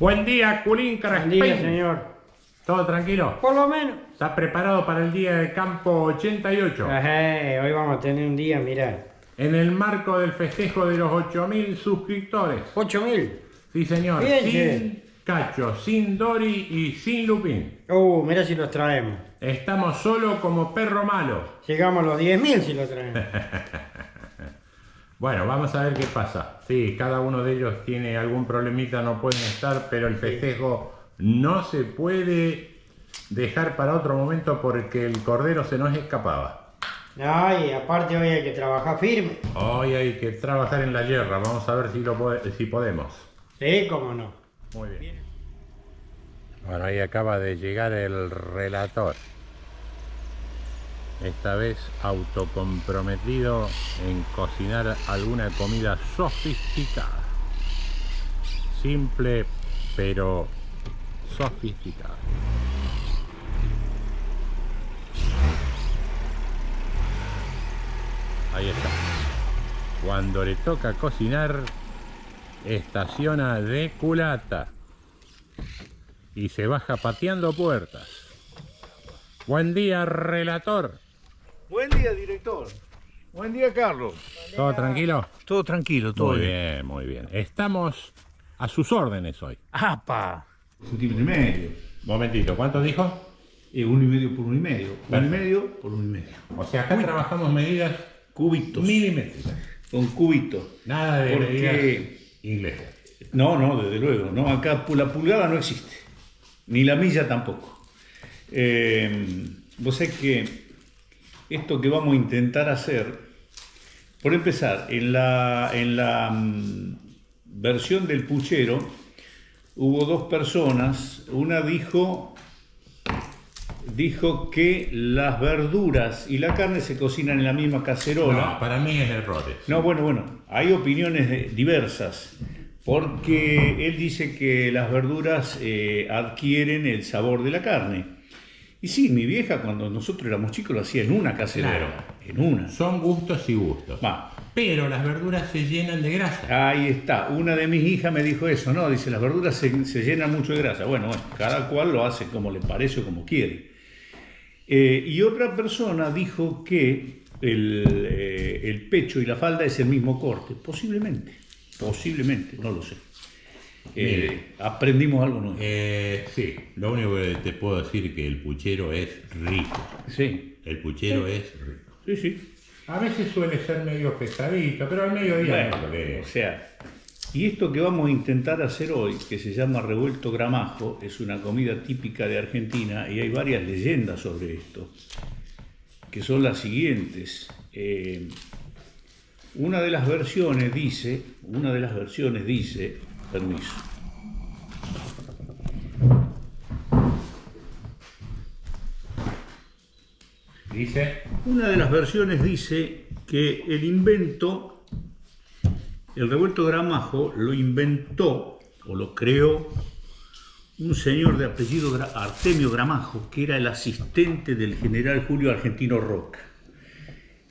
Buen día, Culín Buen Caraspín. día, señor. ¿Todo tranquilo? Por lo menos. ¿Estás preparado para el día de campo 88? Ajá, hoy vamos a tener un día, mirá. En el marco del festejo de los 8000 suscriptores. 8000. Sí, señor. Bien, sin. Cacho, sin Dori y sin Lupín. Uh, mirá si los traemos. Estamos solo como perro malo. Llegamos a los 10.000 si los traemos. Bueno, vamos a ver qué pasa. Sí, cada uno de ellos tiene algún problemita, no pueden estar, pero el festejo no se puede dejar para otro momento porque el cordero se nos escapaba. No, y aparte hoy hay que trabajar firme. Hoy hay que trabajar en la guerra, vamos a ver si, lo pode- si podemos. Sí, cómo no. Muy bien. Bueno, ahí acaba de llegar el relator. Esta vez autocomprometido en cocinar alguna comida sofisticada. Simple, pero sofisticada. Ahí está. Cuando le toca cocinar, estaciona de culata y se baja pateando puertas. Buen día, relator. Buen día, director. Buen día, Carlos. ¿Todo tranquilo? Todo tranquilo, todo Muy bien. bien, muy bien. Estamos a sus órdenes hoy. ¡Apa! Centímetro y medio. Momentito, ¿cuánto dijo? Eh, uno y medio por uno y medio. Uno y Perfecto. medio por uno y medio. O sea, acá trabajamos medidas Cubitos. milimétricas. Con cubitos. Nada de Porque- medidas inglesas. No, no, desde luego. No, acá la pulgada no existe. Ni la milla tampoco. Eh, vos sabés que esto que vamos a intentar hacer, por empezar, en la, en la mm, versión del puchero hubo dos personas. Una dijo, dijo que las verduras y la carne se cocinan en la misma cacerola. No, para mí es errores. No, bueno, bueno, hay opiniones diversas, porque él dice que las verduras eh, adquieren el sabor de la carne. Y sí, mi vieja cuando nosotros éramos chicos lo hacía en una cacerola, Claro. en una. Son gustos y gustos. Va, Pero las verduras se llenan de grasa. ahí está, una de mis hijas me dijo eso, ¿no? Dice, las verduras se, se llenan mucho de grasa. Bueno, bueno, cada cual lo hace como le parece o como quiere. Eh, y otra persona dijo que el, eh, el pecho y la falda es el mismo corte. Posiblemente, posiblemente, no lo sé. Eh, aprendimos algo nuevo. Eh, sí, lo único que te puedo decir es que el puchero es rico. Sí, El puchero es rico. sí, sí. A veces suele ser medio pesadito, pero al mediodía no Bueno, lo veo. o sea, y esto que vamos a intentar hacer hoy, que se llama revuelto gramajo, es una comida típica de Argentina y hay varias leyendas sobre esto, que son las siguientes. Eh, una de las versiones dice, una de las versiones dice, permiso. Dice, Una de las versiones dice que el invento, el revuelto gramajo, lo inventó o lo creó un señor de apellido Gra- Artemio Gramajo, que era el asistente del general Julio Argentino Roca.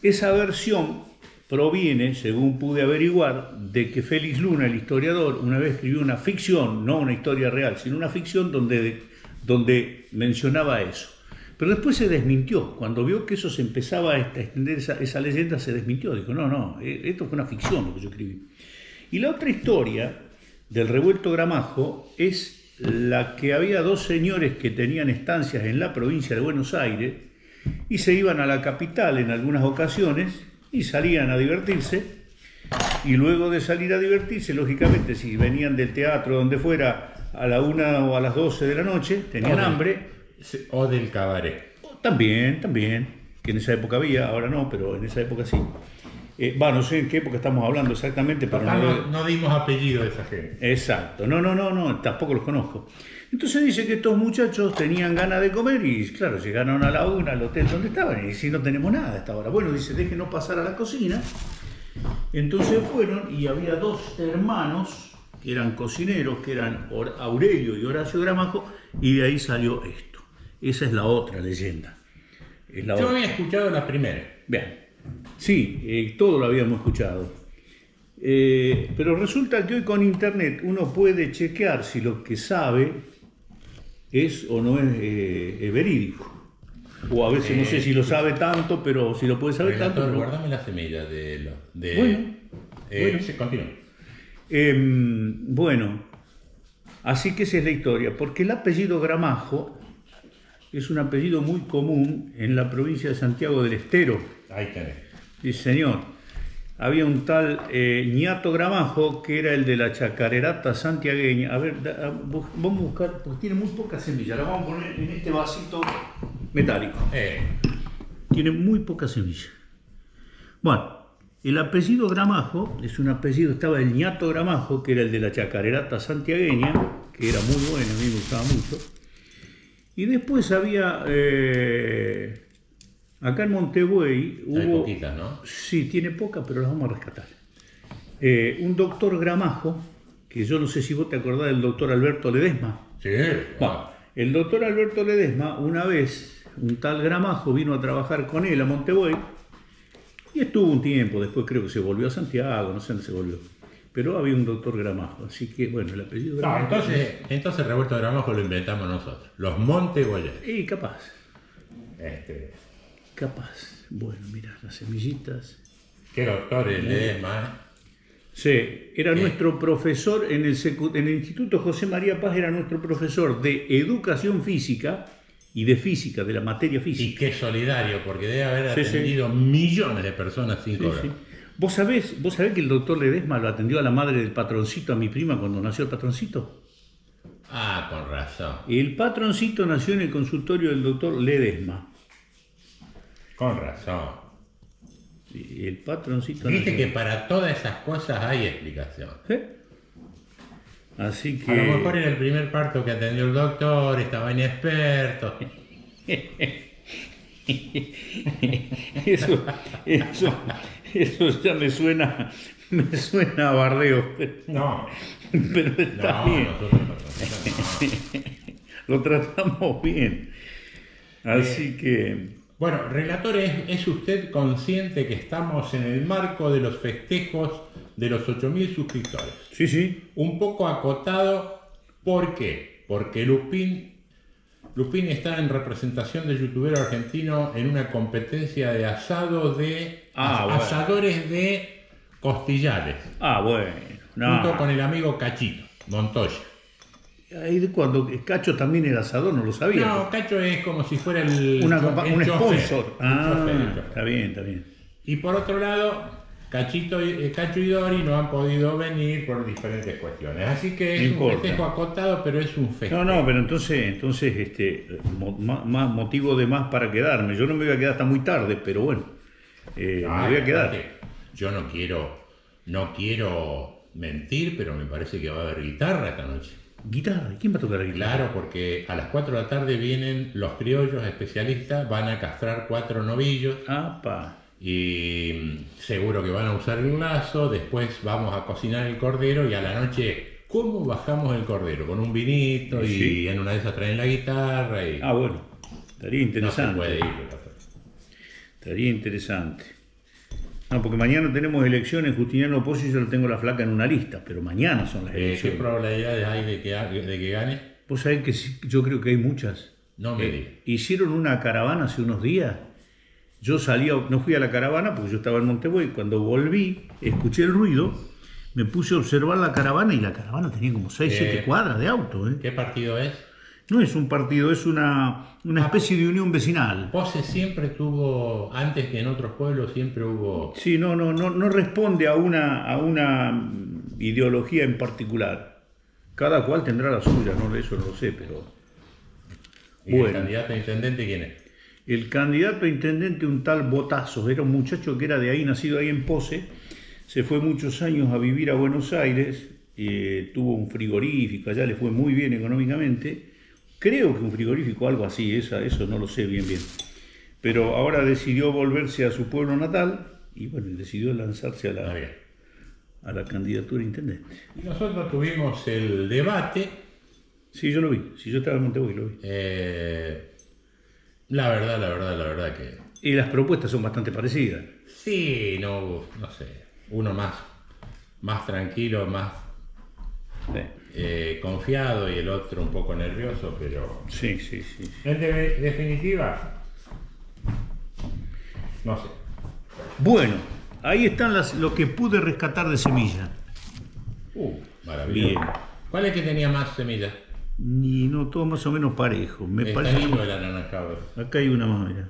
Esa versión proviene, según pude averiguar, de que Félix Luna, el historiador, una vez escribió una ficción, no una historia real, sino una ficción donde, donde mencionaba eso. Pero después se desmintió. Cuando vio que eso se empezaba a extender, esa, esa leyenda se desmintió. Dijo, no, no, eh, esto fue una ficción lo que yo escribí. Y la otra historia del revuelto gramajo es la que había dos señores que tenían estancias en la provincia de Buenos Aires y se iban a la capital en algunas ocasiones y salían a divertirse. Y luego de salir a divertirse, lógicamente, si venían del teatro donde fuera a la una o a las 12 de la noche, tenían hambre, o del cabaret. también, también, que en esa época había, ahora no, pero en esa época sí. Eh, no sé en qué época estamos hablando exactamente, pero no, no, no dimos apellido de esa gente. Exacto, no, no, no, no, tampoco los conozco. Entonces dice que estos muchachos tenían ganas de comer y claro, llegaron a la una al hotel donde estaban y si no tenemos nada a esta hora. Bueno, dice, déjenos pasar a la cocina. Entonces fueron y había dos hermanos que eran cocineros, que eran Aurelio y Horacio Gramajo, y de ahí salió esto. Esa es la otra leyenda. Es la Yo otra. había escuchado la primera. Bien, sí, eh, todo lo habíamos escuchado. Eh, pero resulta que hoy con internet uno puede chequear si lo que sabe es o no es, eh, es verídico. O a veces no sé si lo sabe tanto, pero si lo puede saber tanto. Relator, pero- guardame la semilla de... Lo, de Bueno, bueno. sí, continúa. Em, bueno, así que esa es la historia, porque el apellido Gramajo es un apellido muy común en la provincia de Santiago del Estero. Ahí tenés. Sí, señor. Había un tal eh, Ñato Gramajo que era el de la chacarerata santiagueña. A ver, da- a- bu- vamos a buscar, porque tiene muy poca semilla. La vamos a poner en este vasito metálico. Eh, Tiene muy poca semilla. Bueno, el apellido Gramajo es un apellido, estaba el ñato Gramajo, que era el de la chacarerata santiagueña, que era muy bueno, a mí me gustaba mucho. Y después había, eh, acá en Montebuey, hay hubo... poquitas, ¿no? Sí, tiene poca, pero las vamos a rescatar. Eh, un doctor Gramajo, que yo no sé si vos te acordás del doctor Alberto Ledesma. Sí. Bueno, el doctor Alberto Ledesma, una vez, un tal Gramajo vino a trabajar con él a Montebuey y estuvo un tiempo, después creo que se volvió a Santiago, no sé dónde se volvió. Pero había un doctor Gramajo, así que bueno, el apellido No, Gramajo. entonces, entonces revuelto de gramajo lo inventamos nosotros. Los Montegoyes. Y capaz, Este, capaz. Bueno, mira, las semillitas. qué doctor el Ledesma, ¿eh? Sí, era nuestro profesor en el, secu- en el Instituto José María Paz, era nuestro profesor de educación física y de física, de la materia Y física. qué solidario, porque debe haber Sí, sí. atendido millones de personas sin cobrar. sí. ¿Vos, sabés, ¿Vos sabés que el doctor Ledesma lo atendió a la madre del patroncito, a mi prima, cuando nació el patroncito? Ah, con razón. El patroncito nació en el consultorio del doctor Ledesma. Con razón. Y El patroncito Viste que para todas esas cosas hay explicación. ¿Eh? Así que... A lo mejor era el primer parto que atendió el doctor, estaba inexperto. Eso, eso, eso ya me suena, me suena a bardeo, No, pero está no, bien, nosotros no. lo tratamos bien. Así que, Bueno, relator, ¿es, usted consciente que estamos en el marco de los festejos de los 8.000 suscriptores? sí, sí, Un poco acotado, ¿por qué? Porque Lupín, Lupín está en representación del youtuber argentino en una competencia de asado de Ah, as- bueno. asadores de costillares, ah, bueno, junto con el amigo Cachito, Montoya. Ahí cuando Cacho también era asador, no lo sabía. No, Cacho es como si fuera el, Una el un chofer, sponsor. el Ah, chofer, el chofer. está bien, está bien. Y por otro lado, Cachito eh, Cacho y Dori no han podido venir por diferentes cuestiones. Así que es No un festejo acotado, pero es un festejo. No, no, pero entonces, entonces, este, más, motivo de más para quedarme. Yo no me voy a quedar hasta muy tarde, pero bueno, eh, Ah, me voy a quedar. Yo no quiero, no quiero mentir, pero me parece que va a haber guitarra esta noche. Guitarra, ¿quién va a tocar la guitarra? Claro, porque a las 4 de la tarde vienen los criollos especialistas, van a castrar cuatro novillos Apa. y mm, seguro que van a usar el lazo, después vamos a cocinar el cordero y a la noche, ¿cómo bajamos el cordero? Con un vinito y Sí. en una de esas traen la guitarra y Ah, bueno, estaría no se interesante. puede ir. Estaría interesante. No, porque mañana tenemos elecciones, Justiniano Pozzi yo lo tengo la flaca en una lista, pero mañana son las Eh, ¿Qué elecciones. probabilidades hay de que, de que gane? Vos sabés que sí, yo creo que hay muchas. No me Eh, hicieron una caravana hace unos días. Yo salí, a- no fui a la caravana porque yo estaba en Montevideo. Cuando volví, escuché el ruido, me puse a observar la caravana y la caravana tenía como 6, Eh. 7 cuadras de auto. ¿eh? ¿Qué partido es? No es un partido, es una, una especie de unión vecinal. Pose siempre tuvo, antes que en otros pueblos, siempre hubo. Sí, no, no, no, no responde a una, a una ideología en particular. Cada cual tendrá la suya, no eso no lo sé, pero ¿Y el Bueno. candidato a intendente quién es? el candidato a intendente, un tal Botazo, era un muchacho que era de ahí, nacido ahí en Pose, se fue muchos años a vivir a Buenos Aires, eh, tuvo un frigorífico, allá le fue muy bien económicamente, creo que un frigorífico, algo así, esa, eso no lo sé bien bien, pero ahora decidió volverse a su pueblo natal y bueno, decidió lanzarse a la, a la candidatura a intendente. Y Nosotros tuvimos el debate. Sí, yo lo vi, si yo estaba en Montevideo lo vi. eh, la verdad, la verdad, la verdad que. Y las propuestas son bastante parecidas. Sí, no, no sé. Uno más. más tranquilo, más Sí, eh, confiado y el otro un poco nervioso, pero sí, sí. sí. en de- definitiva, no sé. Bueno, ahí están las, lo que pude rescatar de semilla. Uh, maravilloso. Bien. ¿Cuál es que tenía más semillas? Y no, todo más o menos parejo. Me Está parece. lindo el anaranjado. Acá hay una más, mirá.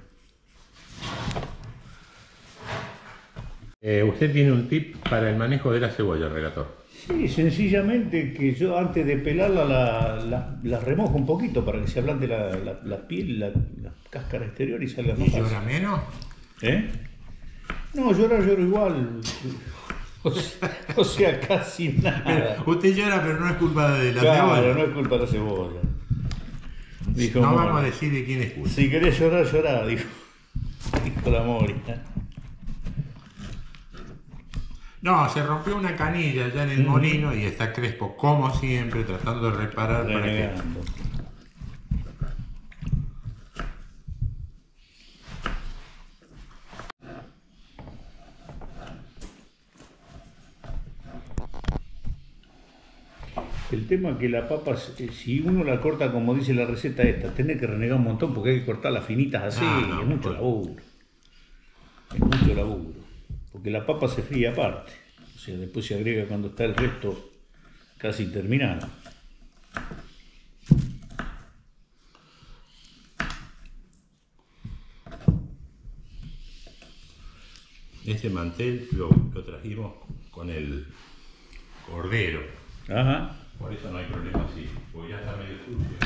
Eh, usted tiene un tip para el manejo de la cebolla, relator. Sí, sencillamente que yo antes de pelarla la, la- la remojo un poquito para que se ablande la, la- piel, la, cáscara exterior y salga más fácil. menos? ¿Eh? No, llorar lloro igual. O sea, o sea, casi nada. Usted llora, pero no es culpa de la Claro, no es culpa de la cebolla. Dijo, No vamos a decir de quién es culpa. Si querés llorar, llorá, dijo. Dijo la Mori. No, se rompió una canilla allá en el molino y está Crespo, como siempre, tratando de reparar para que... Renegando. El tema es que la papa, eh, si uno la corta como dice la receta esta, tiene que renegar un montón porque hay que cortarlas finitas así, Ah, no, es mucho laburo. Es mucho laburo. Porque la papa se fría aparte. O sea, después se agrega cuando está el resto casi terminado. Ese mantel lo, lo trajimos con el cordero. Ajá. Por eso no hay problema así, porque ya está medio sucio.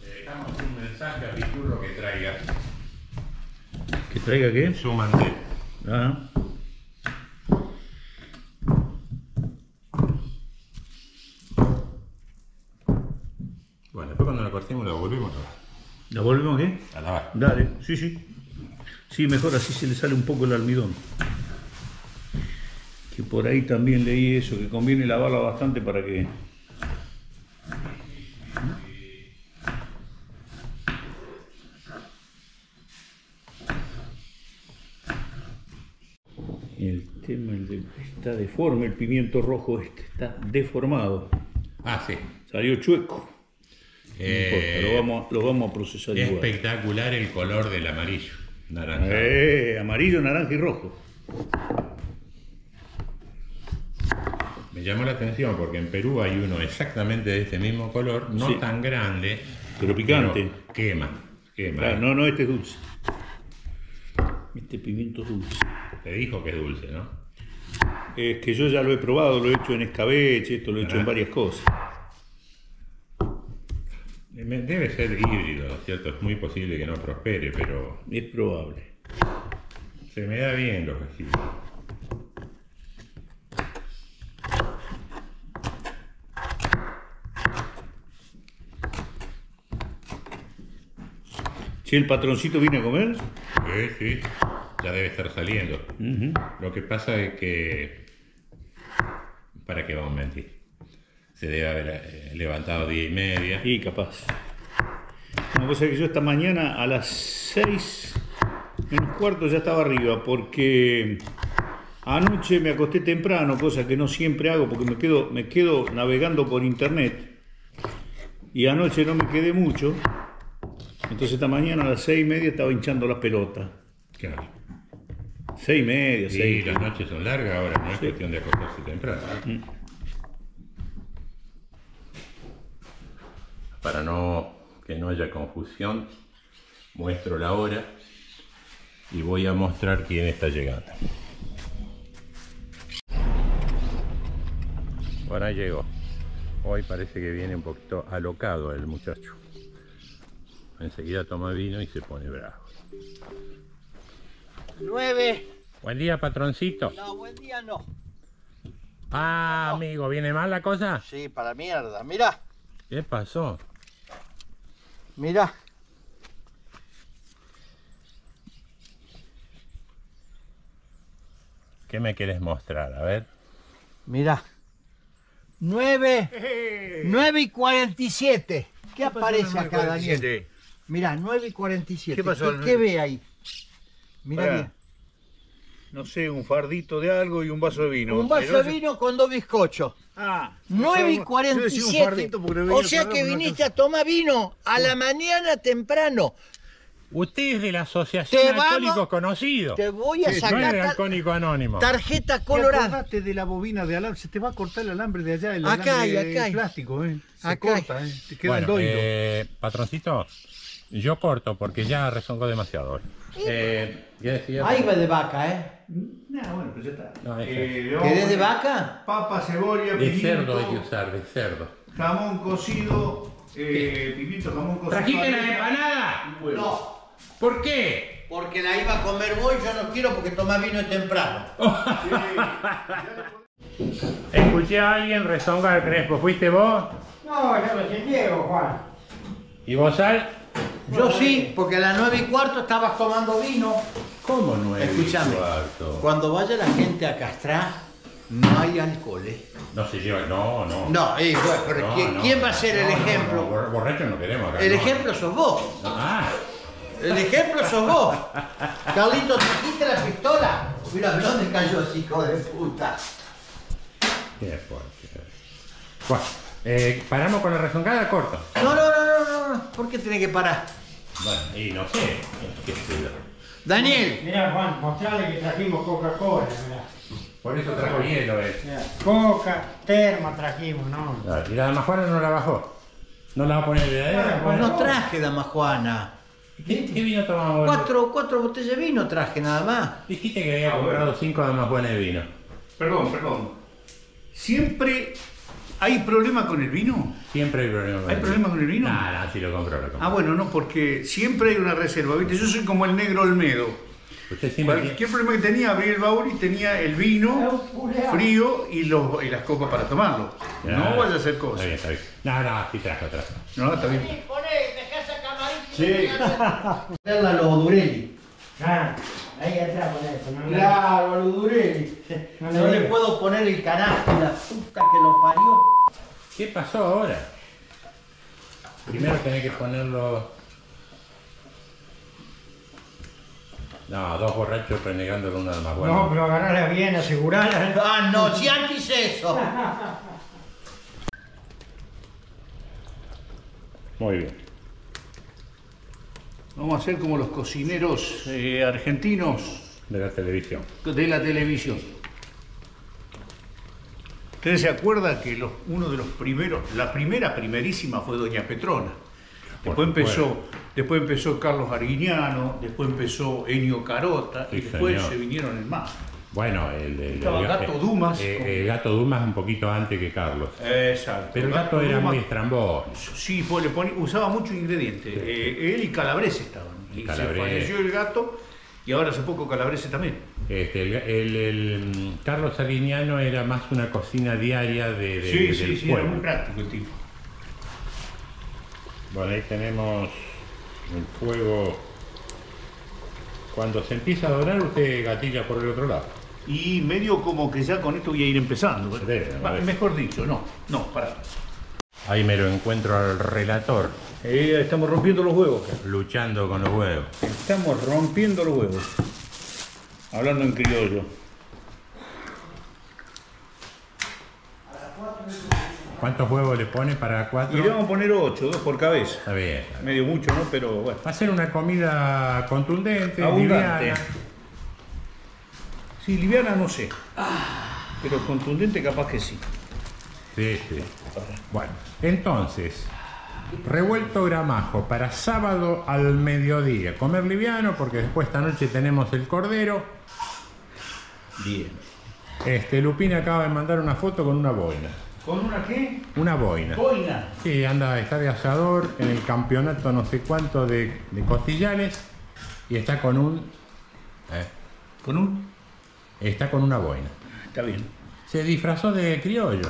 Le dejamos un mensaje a Piturro que traiga ¿Que traiga qué? su mantel. Ajá. Bueno, después cuando la cortemos la volvemos ¿La volvemos qué? a lavar. Dale, sí, sí. Sí, mejor así se le sale un poco el almidón. Que por ahí también leí eso, que conviene lavarla bastante para que... El tema el de- está deforme, el pimiento rojo este está deformado, Ah, sí. salió chueco. No Eh, importa, lo vamos, lo vamos a procesar igual. espectacular el color del amarillo. Naranja. Eh, amarillo, naranja y rojo. Me llamó la atención porque en Perú hay uno exactamente de este mismo color, no Sí. tan grande, Pero picante. pero quema, quema. Claro, no, no, este es dulce. Este pimiento es dulce. Te dijo que es dulce, ¿no? Es que yo ya lo he probado, lo he hecho en escabeche, esto lo he hecho en varias cosas. Me- Debe ser híbrido, ¿no es ¿cierto? Es muy posible que no prospere, pero Es probable. se me da bien los vestidos. Si el patroncito viene a comer, Sí, sí, ya debe estar saliendo. Lo que pasa es que, ¿para qué vamos a mentir? Se debe haber eh, levantado diez y media. y capaz. Una cosa que yo esta mañana a las 6 menos cuarto ya estaba arriba porque anoche me acosté temprano, cosa que no siempre hago porque me quedo, me quedo navegando por internet y anoche no me quedé mucho. Entonces esta mañana a las seis y media estaba hinchando las pelotas. Claro. Seis y media, Sí, seis. las noches son largas, ahora no es Sí. cuestión de acostarse temprano. Para no que no haya confusión, muestro la hora y voy a mostrar quién está llegando. Bueno, ahí llegó. Hoy parece que viene un poquito alocado el muchacho. Enseguida toma vino y se pone bravo. Nueve. Buen día, patroncito. No, buen día no. Ah, amigo, ¿viene mal la cosa? Sí, para mierda. Mira, ¿Qué pasó? mira. ¿Qué me quieres mostrar? A ver. Mira. Nueve. Nueve y cuarenta y siete. ¿Qué aparece acá, Daniel? 47? Mirá, 9 y 47. ¿Qué pasó? ¿Qué, qué ve ahí? Pará. bien. No sé, un fardito de algo y un vaso de vino. Un vaso de vino con dos bizcochos. Ah. 9 y o sea, yo decía un 47. fardito porque no O sea que viniste a tomar vino a la mañana temprano. Usted es de la Asociación Te vamos- Alcohólicos Conocidos. Te voy a no es de sacar tar- Alcohólico Anónimo. tarjeta ¿Te colorada. acordaste de la bobina de alambre? Se te va a cortar el alambre de allá, el Acá hay, acá hay. plástico, ¿eh? Se Acá hay. corta, ¿eh? Te quedan Bueno, hilos. eh, patroncito, yo corto porque ya rezongó demasiado hoy. Eh, ¿qué decía? Ahí va de vaca, ¿eh? No, bueno, pues ya está. No. Eh, ¿Querés de vaca? Papa, cebolla, De pimiento, cerdo hay que usar, de cerdo. jamón cocido, eh, pimiento, jamón cocido. ¿Trajiste la empanada? No, ¿Por qué? porque la iba a comer vos y yo no quiero porque tomás vino temprano. Escuché a alguien rezongar, Crespo. ¿Fuiste vos? No, yo lo sé Diego, Juan. ¿Y vos, Al? Yo sí, porque a las 9 y cuarto estabas tomando vino. ¿Cómo nueve y Escúchame, cuarto? cuando vaya la gente a castrar, no hay alcohol, ¿eh? No se lleva, no, no. No, eh, bueno, pero No, ¿quién, no. quién va a ser el No, ejemplo? borracho no queremos acá. El ejemplo sos vos. Ah, El ejemplo sos vos. Carlito, ¿trajiste la pistola? Mira, ¿dónde cayó ese hijo de puta? qué fuerte. Bueno, eh, ¿paramos con la rezongada corto? No, no, no, no, no, no. ¿Por qué tenés que parar? Bueno, y no sé. qué sé yo. Daniel, Mira, Juan, mostrale que trajimos Coca-Cola, mirá. Por eso trajo hielo, eh. Mirá, Coca, terma trajimos, ¿no? Ah, Y la dama Juana no la bajó. ¿No la va a poner la heladera? Bueno, no traje, dama Juana. ¿Qué, qué vino tomamos? Cuatro, cuatro botellas de vino traje nada más. Dijiste que había Ah, bueno. comprado cinco damas buenas de vino. Perdón, perdón. Siempre hay problema con el vino. Siempre hay problema con ¿Hay el problema con el vino? No, no, si lo compro, lo compro. Ah, bueno, no, porque siempre hay una reserva, ¿viste? Yo soy como el negro Olmedo. Usted siempre Cualquier problema que tenía, abrí el baúl y tenía el vino frío y, los, y las copas para tomarlo. Ya. No vaya a hacer Está cosas. bien, está bien. No, no, sí trajo, trajo. No, está bien. Sí. Ponerla los Durelli. Ah, ahí atrás con eso, ¿no? Claro, a los Durelli. No No le le puedo poner el canasto, la puta que lo parió. ¿Qué pasó ahora? Primero tenés que ponerlo. No, dos borrachos renegando con una dama buena. No, pero agarrarla bien, asegurarla. Ah, no, si antes eso. Muy bien. Vamos a hacer como los cocineros eh, argentinos De la televisión. de la televisión. ¿Ustedes se acuerdan que los- uno de los primeros, la primera primerísima fue Doña Petrona? Después empezó, después empezó Carlos Arguiñano, después empezó Enio Carota Sí, y después señor. se vinieron en más. Bueno, el, el, el- Gato eh, Dumas. eh, el gato Dumas un poquito antes que Carlos. Exacto. Pero el gato era Dumas- muy estrambótico. Sí, pues le ponía- usaba muchos ingredientes. Eh, él y Calabrese estaban. Y Calabrese. se falleció el gato y ahora hace poco Calabrese también. Este, el, el- el, Carlos Arguiñano era más una cocina diaria de, de- sí, del sí, sí, era muy práctico el tipo. Bueno, ahí tenemos el fuego. Cuando se empieza a dorar, usted gatilla por el otro lado. Y medio como que ya con esto voy a ir empezando. Debe, Va, mejor dicho, no, no, para. Ahí me lo encuentro al relator, Eh, estamos rompiendo los huevos. luchando con los huevos. Estamos rompiendo los huevos. Hablando en criollo. ¿Cuántos huevos le pone para Y cuatro? le vamos a poner 8, dos por cabeza. Está bien. Medio mucho, ¿no? Pero bueno. Va a ser una comida contundente, Abundante. liviana. Sí, liviana no sé. Pero contundente capaz que sí. Sí, sí. Bueno, entonces, revuelto gramajo para sábado al mediodía. Comer liviano porque después esta noche tenemos el cordero. Bien. Este, Lupina acaba de mandar una foto con una boina. ¿Con una qué? Una boina. Boina. Sí, anda, está de asador en el campeonato no sé cuánto de, de costillales y está con un... eh, ¿Con un? está con una boina. Está bien. Se disfrazó de criollo.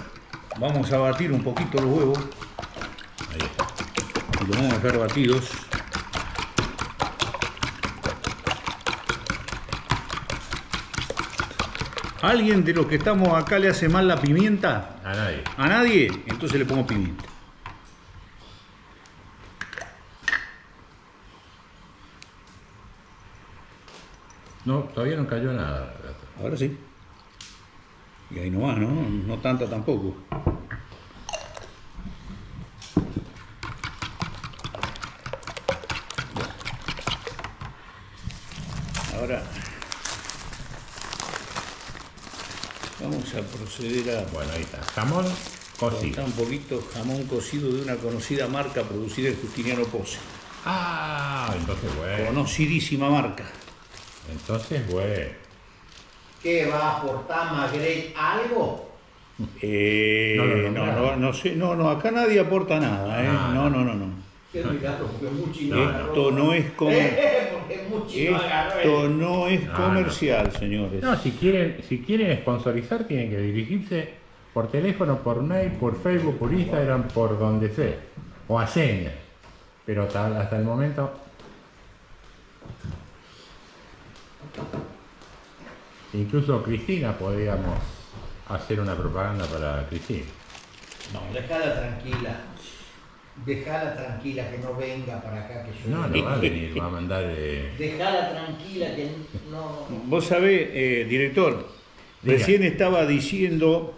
Vamos a batir un poquito los huevos y lo vamos a dejar batidos alguien de los que estamos acá le hace mal la pimienta? A nadie. ¿A nadie? Entonces le pongo pimienta. No, todavía no cayó nada. Ahora sí. Y ahí nomás, ¿no? No tanta tampoco. Bueno, ahí está. Jamón cocido. cortar un poquito jamón cocido de una conocida marca producida en Justiniano Pose. Ah, entonces bueno. Conocidísima marca. Entonces bueno. ¿Qué va a aportar Magret algo? Eh, No, no, no, no, no, sé, no, no, acá nadie aporta nada, ¿eh? Ah, No, no, no, no. Esto no es como- Esto el- no es No, comercial, señores. No, si quieren, si quieren sponsorizar, tienen que dirigirse por teléfono, por mail, por Facebook, por Instagram, por donde sea. O a señas. Pero hasta, hasta el momento. Incluso Cristina podríamos hacer una propaganda para Cristina. No, dejala tranquila. Dejala tranquila que no venga para acá que yo. No, no va a venir, va a mandar. eh, Dejala tranquila que no. Vos sabés, eh, director, Diga. recién estaba diciendo,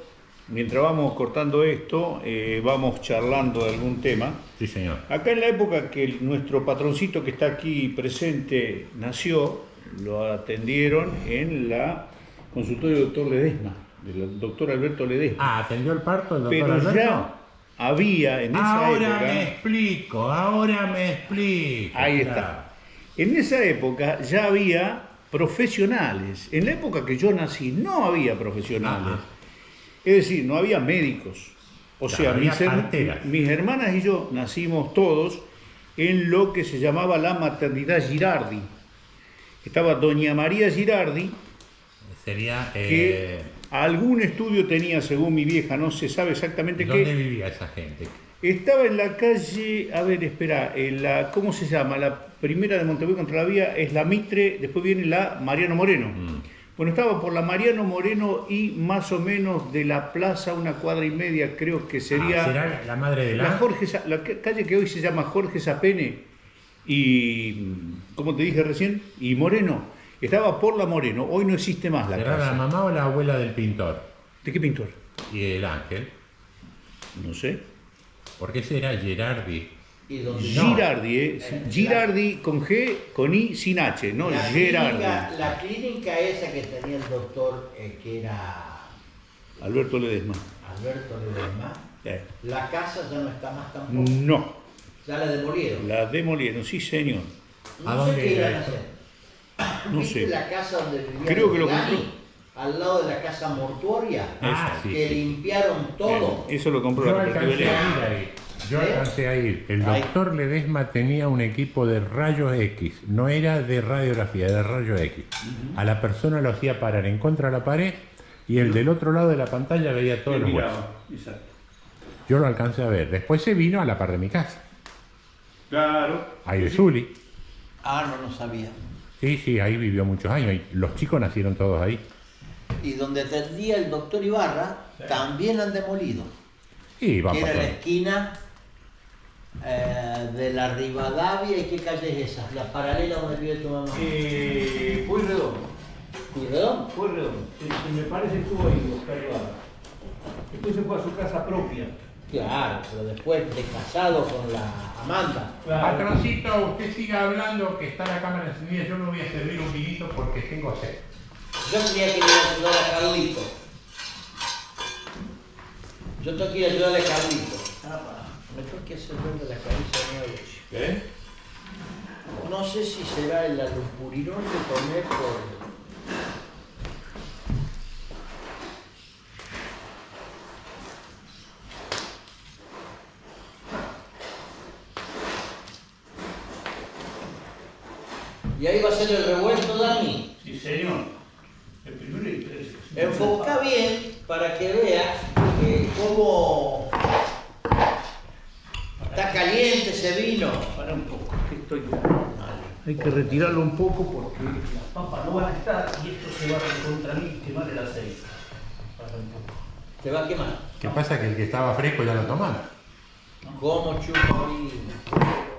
mientras vamos cortando esto, eh, vamos charlando de algún tema. Sí, señor. Acá en la época que el- nuestro patroncito que está aquí presente nació, lo atendieron en la consultorio del doctor Ledesma, del doctor Alberto Ledesma. Ah, ¿atendió el parto el doctor Pero Alberto? ya había en esa Ahora época... me explico, ahora me explico. Ahí Claro. está. En esa época ya había profesionales. En la época que yo nací no había profesionales. Ajá. Es decir, no había médicos. O sea, mis, her- parteras. mis hermanas y yo nacimos todos en lo que se llamaba la maternidad Girardi. Estaba doña María Girardi, Sería. que Eh, algún estudio tenía según mi vieja, no se sabe exactamente ¿Dónde qué. vivía esa gente? Estaba en la calle, a ver, espera, en la, ¿cómo se llama? La primera de Montevideo contra la vía es la Mitre, después viene la Mariano Moreno. Mm. Bueno, estaba por la Mariano Moreno y más o menos de la plaza, una cuadra y media, creo que sería Ah, ¿Será la madre de la.? la, Jorge, la ca- calle que hoy se llama Jorge Sapene y, como te dije recién, y Moreno. Estaba por la Moreno, hoy no existe más la ¿Será la casa. mamá o la abuela del pintor? ¿De qué pintor? Y el ángel. No sé. ¿Por qué será Gerardi? Y No. Girardi, ¿eh? Girardi con G, con I, sin H, no la, Gerardi. clínica, la clínica esa que tenía el doctor, eh, que era Alberto Ledesma. Alberto Ledesma, Eh, la casa ya no está más tampoco. No, Ya la demolieron. la demolieron, sí señor. No ¿A sé dónde qué era iban a esto? hacer. No ¿Viste sé. la casa donde vivía Creo que lo Dani? compró. Al lado de la casa mortuoria. Ah, sí. que sí. limpiaron todo. Eso lo compró Yo la alcancé a ir ahí. Yo ¿Eh? alcancé a ir. El doctor Ledesma tenía un equipo de rayos X. No era de radiografía, era de rayos X. A la persona lo hacía parar en contra de la pared y el del otro lado de la pantalla veía todos los huesos. miraba, exacto. Yo lo alcancé a ver. Después se vino a la par de mi casa. Claro. Ahí de Zuli. Ah, no, no sabía. Sí, sí, ahí vivió muchos años. Y los chicos nacieron todos ahí. Y donde atendía el doctor Ibarra, también han demolido. Y va que era la esquina eh, de la Rivadavia. ¿Y qué calle es esa? La paralela donde vive tu mamá. Eh, fue redondo. ¿Cuidado? Fue redondo. Se- se me parece que estuvo ahí, Oscar Ibarra. Después se fue a su casa propia. Claro, pero después de casado con la Amanda. Patroncito, usted siga hablando que está la cámara encendida. Yo me voy a servir un vinito porque tengo sed. Yo tenía que ir a ayudar a Carlito. Yo tengo que ir a ayudar a Carlito. Ah, me tengo que hacer de la caricia nueva. ¿Eh? No sé si será el alupurinol que tomé por... Y ahí va a ser el revuelto, Dani. Sí, señor. El primero y tres. Enfoca bien para que veas que cómo está caliente ese vino. Para un poco, que estoy Hay que retirarlo un poco porque las papas no van a estar y esto se va a contra mí quemar el aceite. Para un poco. Te va a quemar. ¿Qué pasa? Que el que estaba fresco ya lo tomaron. ¿Cómo chupa vino?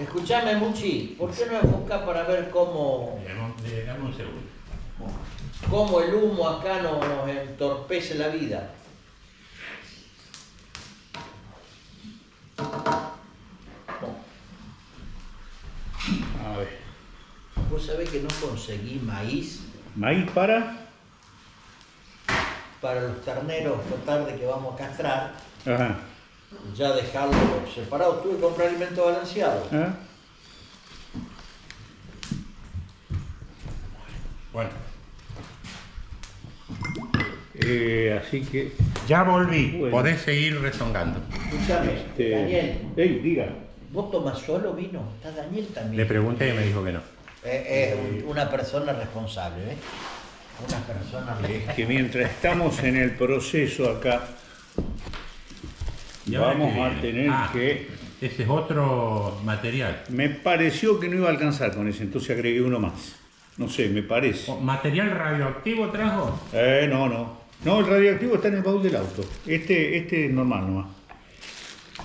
Escuchame, Muchi, ¿por qué no enfocás para ver cómo, damos un segundo. cómo el humo acá nos entorpece la vida? A ver. Vos sabés que no conseguí maíz Maíz para. para los terneros esta tarde que vamos a castrar, Ajá. Ya dejarlo separado. Tuve que comprar alimento balanceado. ¿Ah? Bueno, Eh, así que. ya volví. Bueno. Podés seguir rezongando. Escuchame, Este, Daniel, Ey, diga. ¿vos tomás solo vino? Está Daniel también. Le pregunté y me dijo que no. Eh, es un- una persona responsable, ¿ves? Una persona Es responsable. que mientras estamos en el proceso acá, ¿Y ahora vamos a tener Ah, que. Ese es otro material. Me pareció que no iba a alcanzar con ese, entonces agregué uno más. No sé, me parece. Oh, ¿Material radioactivo trajo? Eh, no, no. No, el radioactivo está en el baúl del auto. Este, este es normal nomás.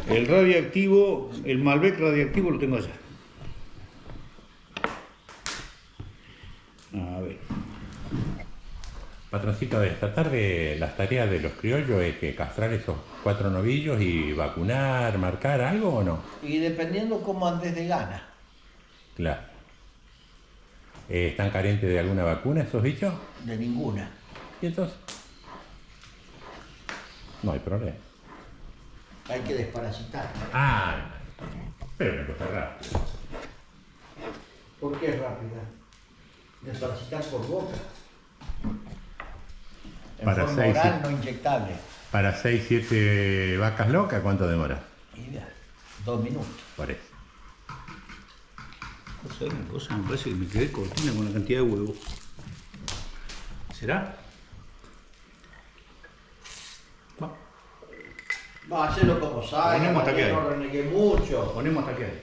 El radioactivo, el Malbec radioactivo lo tengo allá. A ver. Patroncito, de esta tarde las tareas de los criollos es que castrar esos cuatro novillos y vacunar, marcar algo o no? Y dependiendo cómo andes de gana. Claro. Eh, ¿Están carentes de alguna vacuna esos bichos? De ninguna. ¿Y entonces? No hay problema. Hay que desparasitar. Ah, pero una cosa rara. ¿Por qué es rápida? Desparasitar por boca. En Para forma seis, oral no inyectable. Para 6, 7 vacas locas, ¿cuánto demora? Dos minutos. Por eso. Me parece que me quedé cortina con la cantidad de huevos. ¿Será? Va, Va a hacerlo como salga, Ponemos hasta que que no hay. renegue mucho. Ponemos hasta que hay.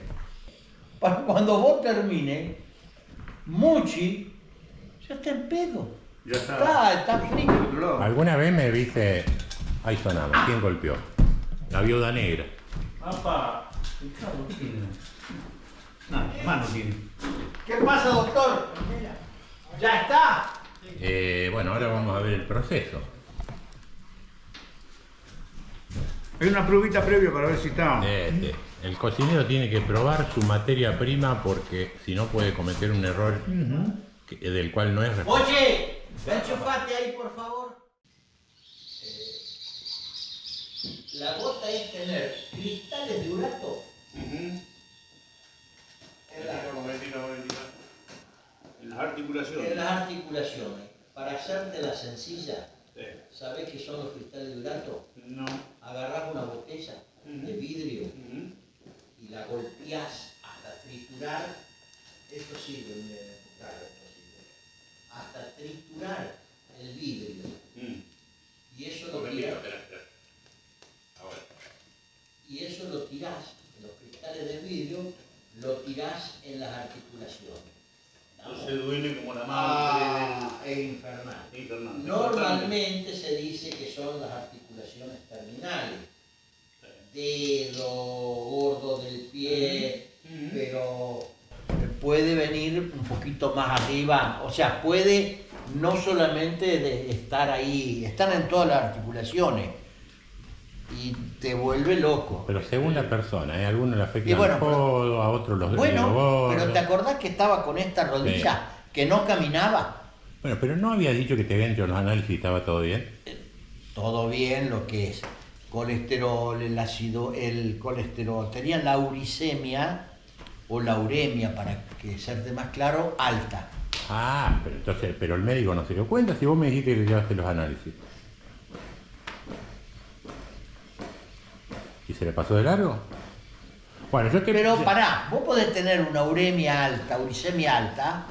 Para cuando vos termines, Muchi ya está en pedo. Ya está. Está, está frito. otro lado. ¿Alguna vez me viste? Ahí sonaba. ¿Quién golpeó? La viuda negra. El chavo tiene. Nada, mano tiene. ¿Qué pasa, doctor? ¿Ya está? Eh, bueno, ahora vamos a ver el proceso. Hay una probita previa para ver si está. Este, el cocinero tiene que probar su materia prima porque si no puede cometer un error que- del cual no es responsable. Oye, enchufate ahí, por favor. Eh, la gota es tener cristales de urato en, la- En las articulaciones. en las articulaciones. Para hacerte la sencilla, ¿sabés qué son los cristales de urato? No. Agarrás una botella de vidrio y la golpeás hasta triturar. Esto sirve, eh, claro, esto sirve. Hasta triturar el vidrio. Y eso lo tirás. Y eso lo tirás, los cristales de vidrio, lo tirás en las articulaciones. Entonces duele como la Ah, es infernal. Sí, Fernando. Normalmente se dice que son las articulaciones terminales. Dedo, gordo del pie, pero puede venir un poquito más arriba. O sea, puede no solamente de estar ahí, están en todas las articulaciones y te vuelve loco. Pero según la persona, ¿eh? a algunos le afecta bueno, el pero- codo, a otros los Bueno, gordos. pero ¿te acordás que estaba con esta rodilla que no caminaba? Bueno, pero no había dicho que te habían hecho los análisis y estaba todo bien. todo bien lo que es colesterol, el ácido, el colesterol. Tenía la uricemia o la uremia, para que serte más claro, alta. Ah, pero entonces, pero el médico no se dio cuenta si vos me dijiste que le llevaste los análisis. ¿Y se le pasó de largo? Bueno, yo te... Pero pará, vos podés tener una uremia alta, uricemia alta,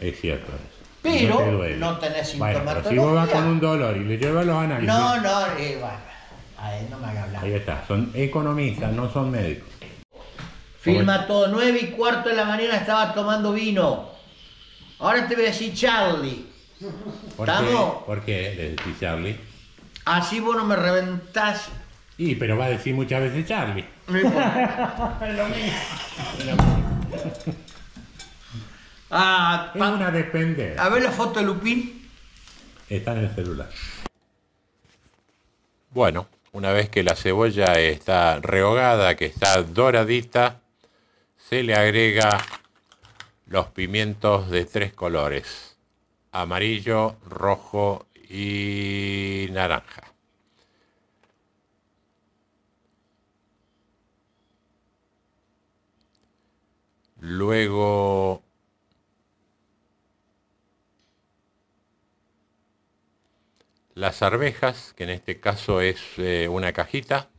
Es cierto eso. Pero te no tenés Bueno, pero si vos vas sintomatología. con un dolor y le llevas los análisis... no, no, eh, bueno, a él no me haga hablar. Ahí está, son economistas, no son médicos. Filma todo, nueve y cuarto de la mañana estaba tomando vino. Ahora te voy a decir Charlie. ¿Por qué? ¿Por qué? Le decís Charlie. Así vos no me reventás Y, pero va a decir muchas veces Charlie. Es lo mismo. Ah, Es una depender. a ver la foto de Lupín. Está en el celular. Bueno, una vez que la cebolla está rehogada, que está doradita, se le agrega los pimientos de tres colores, amarillo, rojo y naranja. Luego las arvejas, que en este caso es eh, una cajita.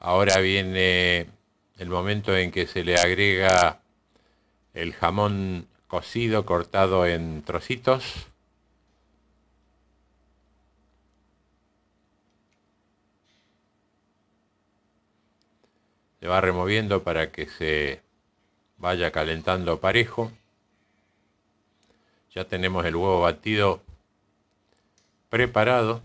Ahora viene el momento en que se le agrega el jamón cocido cortado en trocitos. Se va removiendo para que se vaya calentando parejo. Ya tenemos el huevo batido preparado.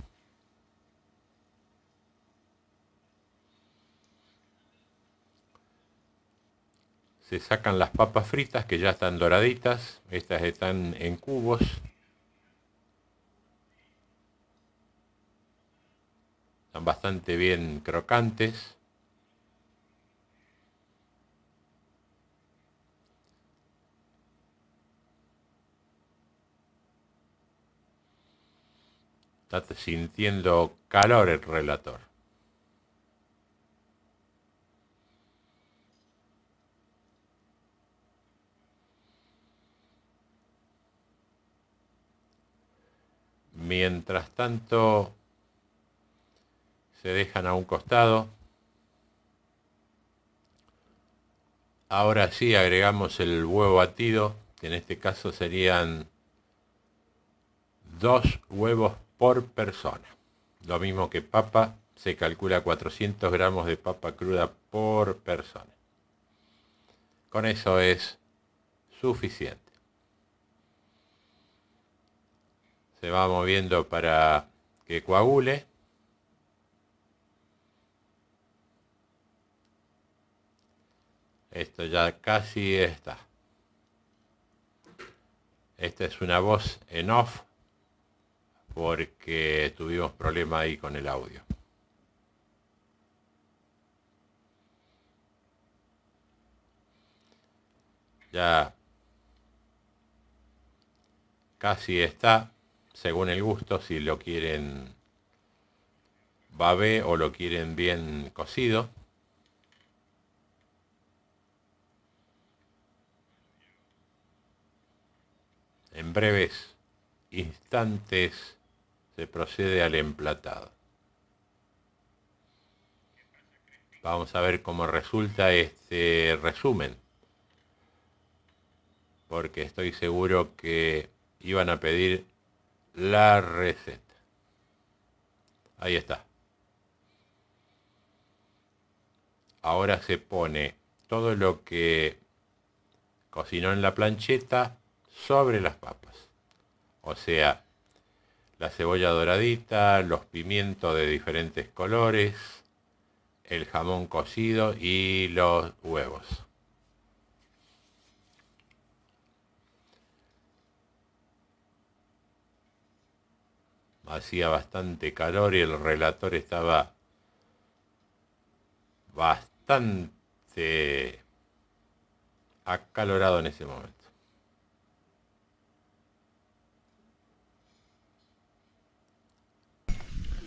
Se sacan las papas fritas que ya están doraditas. Estas están en cubos. Están bastante bien crocantes. Está sintiendo calor el relator. Mientras tanto, se dejan a un costado. Ahora sí agregamos el huevo batido, que en este caso serían dos huevos por persona. Lo mismo que papa, se calcula 400 gramos de papa cruda por persona. Con eso es suficiente. Se va moviendo para que coagule. Esto ya casi está. Esta es una voz en off porque tuvimos problema ahí con el audio. Ya casi está, según el gusto, si lo quieren babé o lo quieren bien cocido. En breves instantes se procede al emplatado. Vamos a ver cómo resulta este resumen. Porque estoy seguro que iban a pedir la receta. Ahí está. Ahora se pone todo lo que cocinó en la plancheta sobre las papas. O sea, la cebolla doradita, los pimientos de diferentes colores, el jamón cocido y los huevos. Hacía bastante calor y el relator estaba bastante acalorado en ese momento.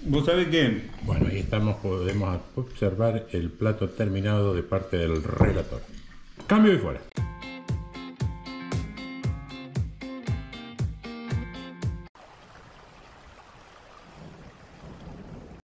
Vos sabés que Bueno, ahí estamos, podemos observar el plato terminado de parte del relator. Cambio y fuera.